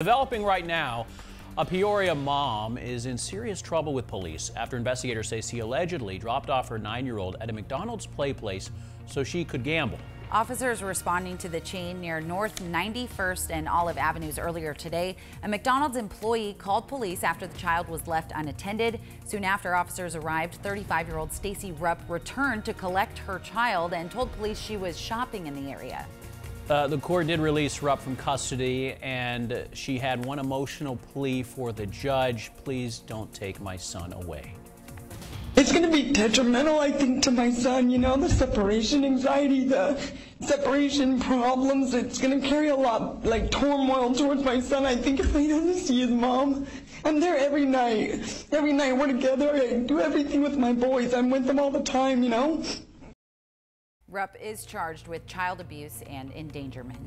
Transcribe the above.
Developing right now, a Peoria mom is in serious trouble with police after investigators say she allegedly dropped off her nine-year-old at a McDonald's play place so she could gamble. Officers responding to the chain near North 91st and Olive Avenues earlier today. A McDonald's employee called police after the child was left unattended. Soon after officers arrived, 35-year-old Stacy Rupp returned to collect her child and told police she was shopping in the area. Uh, the court did release Rupp from custody, and she had one emotional plea for the judge please don't take my son away. It's going to be detrimental, I think, to my son. You know, the separation anxiety, the separation problems. It's going to carry a lot, like, turmoil towards my son. I think if he doesn't see his mom, I'm there every night. Every night we're together. I do everything with my boys. I'm with them all the time, you know. Rupp is charged with child abuse and endangerment.